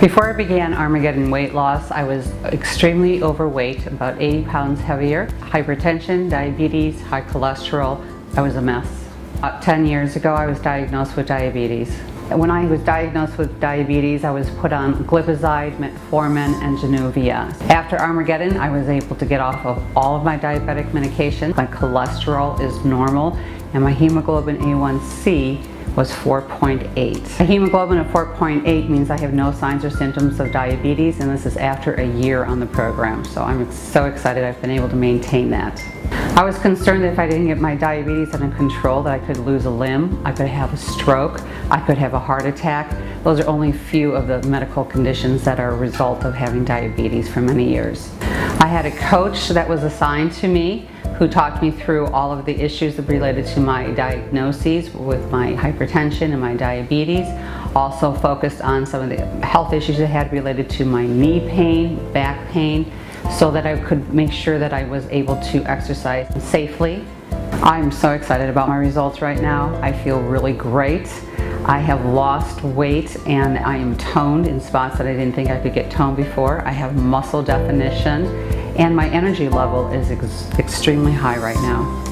Before I began Armageddon weight loss, I was extremely overweight, about 80 pounds heavier, hypertension, diabetes, high cholesterol. I was a mess. About 10 years ago, I was diagnosed with diabetes. When I was diagnosed with diabetes, I was put on glipizide, metformin, and Januvia. After Armageddon, I was able to get off of all of my diabetic medication. My cholesterol is normal, and my hemoglobin A1C was 4.8. A hemoglobin of 4.8 means I have no signs or symptoms of diabetes and this is after a year on the program. So I'm so excited I've been able to maintain that. I was concerned that if I didn't get my diabetes under control that I could lose a limb, I could have a stroke, I could have a heart attack. Those are only a few of the medical conditions that are a result of having diabetes for many years. I had a coach that was assigned to me who talked me through all of the issues related to my diagnoses with my hypertension and my diabetes. Also focused on some of the health issues I had related to my knee pain, back pain, so that I could make sure that I was able to exercise safely. I'm so excited about my results right now. I feel really great. I have lost weight and I am toned in spots that I didn't think I could get toned before. I have muscle definition and my energy level is ex extremely high right now.